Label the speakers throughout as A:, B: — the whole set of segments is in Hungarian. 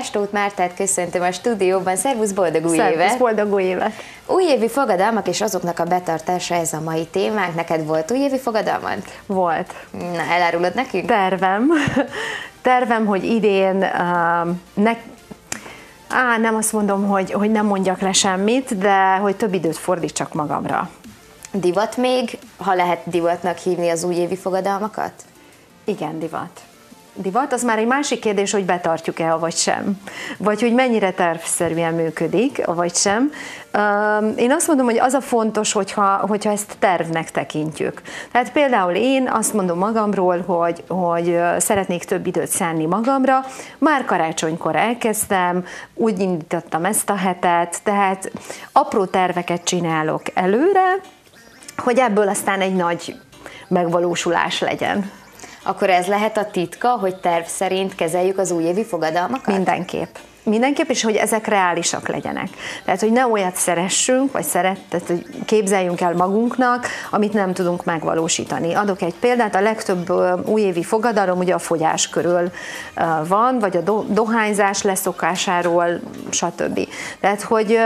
A: Estót Mártát köszöntöm a stúdióban. Szervusz, boldog új
B: Szervusz,
A: évet!
B: boldog új évet!
A: Újévi fogadalmak és azoknak a betartása ez a mai témánk. Neked volt újévi fogadalmad?
B: Volt.
A: Na, elárulod nekünk?
B: Tervem. Tervem, hogy idén uh, ne, Á, nem azt mondom, hogy, hogy nem mondjak le semmit, de hogy több időt fordítsak magamra.
A: Divat még, ha lehet divatnak hívni az újévi fogadalmakat?
B: Igen, divat. Divat, az már egy másik kérdés, hogy betartjuk-e, vagy sem. Vagy hogy mennyire tervszerűen működik, vagy sem. Én azt mondom, hogy az a fontos, hogyha, hogyha ezt tervnek tekintjük. Tehát például én azt mondom magamról, hogy, hogy szeretnék több időt szánni magamra. Már karácsonykor elkezdtem, úgy indítottam ezt a hetet, tehát apró terveket csinálok előre, hogy ebből aztán egy nagy megvalósulás legyen.
A: Akkor ez lehet a titka, hogy terv szerint kezeljük az újévi fogadalmakat?
B: Mindenképp. Mindenképp, és hogy ezek reálisak legyenek. Tehát, hogy ne olyat szeressünk, vagy szeret, tehát, hogy képzeljünk el magunknak, amit nem tudunk megvalósítani. Adok egy példát, a legtöbb újévi fogadalom ugye a fogyás körül van, vagy a dohányzás leszokásáról, stb. Tehát, hogy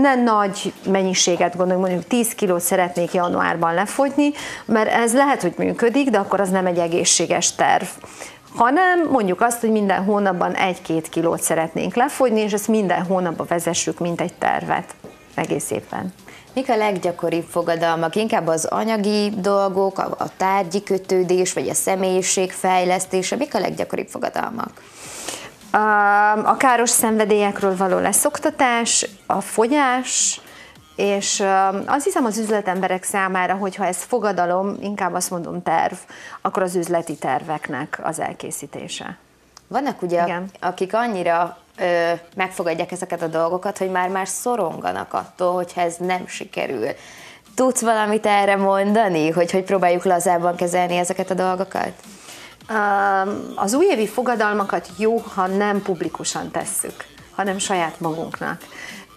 B: ne nagy mennyiséget gondoljuk, mondjuk 10 kilót szeretnék januárban lefogyni, mert ez lehet, hogy működik, de akkor az nem egy egészséges terv hanem mondjuk azt, hogy minden hónapban egy-két kilót szeretnénk lefogyni, és ezt minden hónapban vezessük, mint egy tervet egész évben.
A: Mik a leggyakoribb fogadalmak? Inkább az anyagi dolgok, a, tárgyi kötődés, vagy a személyiség fejlesztése? Mik a leggyakoribb fogadalmak?
B: A káros szenvedélyekről való leszoktatás, a fogyás, és azt hiszem az üzletemberek számára, hogyha ez fogadalom, inkább azt mondom terv, akkor az üzleti terveknek az elkészítése.
A: Vannak ugye, Igen. akik annyira ö, megfogadják ezeket a dolgokat, hogy már-már szoronganak attól, hogyha ez nem sikerül. Tudsz valamit erre mondani, hogy hogy próbáljuk lazábban kezelni ezeket a dolgokat?
B: Az újévi fogadalmakat jó, ha nem publikusan tesszük, hanem saját magunknak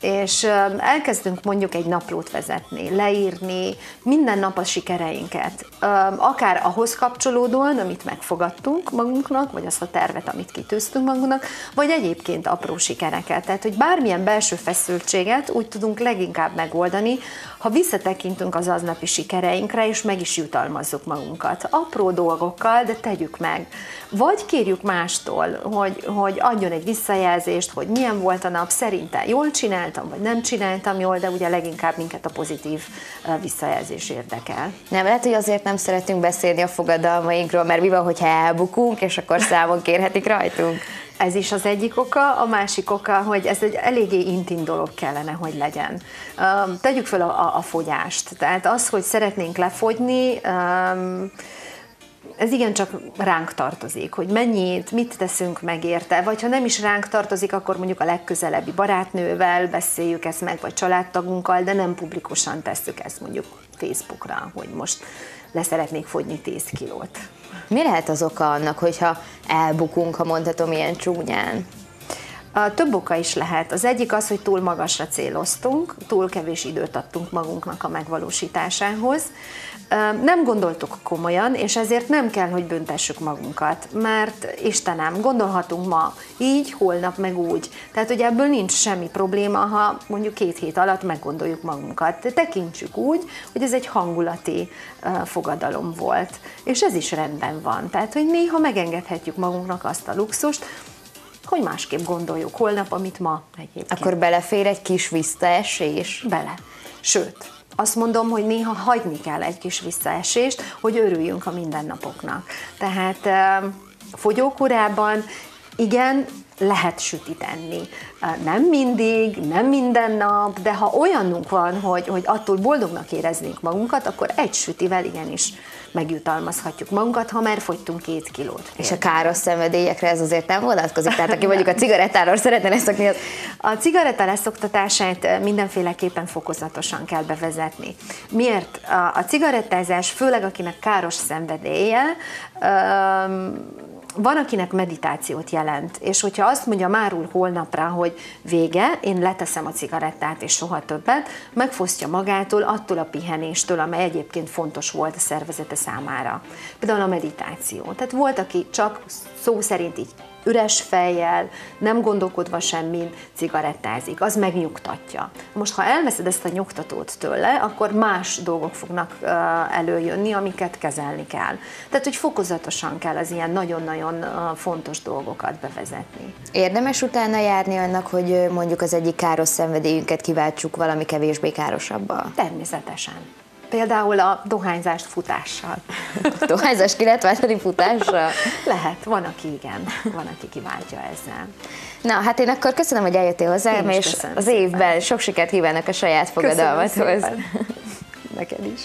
B: és elkezdünk mondjuk egy naplót vezetni, leírni minden nap a sikereinket, akár ahhoz kapcsolódóan, amit megfogadtunk magunknak, vagy azt a tervet, amit kitűztünk magunknak, vagy egyébként apró sikereket. Tehát, hogy bármilyen belső feszültséget úgy tudunk leginkább megoldani, ha visszatekintünk az aznapi sikereinkre, és meg is jutalmazzuk magunkat. Apró dolgokkal, de tegyük meg. Vagy kérjük mástól, hogy, hogy adjon egy visszajelzést, hogy milyen volt a nap, szerinte jól csináltam, vagy nem csináltam jól, de ugye leginkább minket a pozitív visszajelzés érdekel.
A: Nem, lehet, hogy azért nem szeretünk beszélni a fogadalmainkról, mert mi van, hogyha elbukunk, és akkor számon kérhetik rajtunk?
B: Ez is az egyik oka, a másik oka, hogy ez egy eléggé intim dolog kellene, hogy legyen. Um, tegyük fel a, a, a fogyást. Tehát az, hogy szeretnénk lefogyni, um, ez igencsak ránk tartozik, hogy mennyit, mit teszünk meg érte, vagy ha nem is ránk tartozik, akkor mondjuk a legközelebbi barátnővel beszéljük ezt meg, vagy családtagunkkal, de nem publikusan tesszük ezt mondjuk Facebookra, hogy most leszeretnék fogyni 10 kilót.
A: Mi lehet az oka annak, hogyha elbukunk, ha mondhatom ilyen csúnyán?
B: A több oka is lehet. Az egyik az, hogy túl magasra céloztunk, túl kevés időt adtunk magunknak a megvalósításához. Nem gondoltuk komolyan, és ezért nem kell, hogy büntessük magunkat, mert Istenem, gondolhatunk ma így, holnap meg úgy. Tehát, hogy ebből nincs semmi probléma, ha mondjuk két hét alatt meggondoljuk magunkat. Tekintsük úgy, hogy ez egy hangulati fogadalom volt. És ez is rendben van. Tehát, hogy néha megengedhetjük magunknak azt a luxust, hogy másképp gondoljuk holnap, amit ma egyébként.
A: Akkor belefér egy kis visszaesés?
B: Bele. Sőt, azt mondom, hogy néha hagyni kell egy kis visszaesést, hogy örüljünk a mindennapoknak. Tehát fogyókurában igen, lehet sütit enni. Nem mindig, nem minden nap, de ha olyanunk van, hogy, hogy attól boldognak éreznénk magunkat, akkor egy sütivel igenis megjutalmazhatjuk magunkat, ha már fogytunk két kilót.
A: És a káros szenvedélyekre ez azért nem vonatkozik? Tehát aki mondjuk a cigarettáról szeretne leszokni, az...
B: A cigaretta leszoktatását mindenféleképpen fokozatosan kell bevezetni. Miért? A, a cigarettázás, főleg akinek káros szenvedélye, van, akinek meditációt jelent, és hogyha azt mondja márul holnapra, hogy vége, én leteszem a cigarettát, és soha többet, megfosztja magától attól a pihenéstől, amely egyébként fontos volt a szervezete számára. Például a meditáció. Tehát volt, aki csak szó szerint így üres fejjel, nem gondolkodva semmin cigarettázik, az megnyugtatja. Most, ha elveszed ezt a nyugtatót tőle, akkor más dolgok fognak előjönni, amiket kezelni kell. Tehát, hogy fokozatosan kell az ilyen nagyon-nagyon fontos dolgokat bevezetni.
A: Érdemes utána járni annak, hogy mondjuk az egyik káros szenvedélyünket kiváltsuk valami kevésbé károsabbal?
B: Természetesen. Például a dohányzást futással.
A: Dohányzást ki lehet váltani futással?
B: Lehet, van, aki igen, van, aki kiváltja ezzel.
A: Na, hát én akkor köszönöm, hogy eljöttél hozzám, és az évben szépen. sok sikert kívánok a saját fogadalmathoz.
B: Neked is.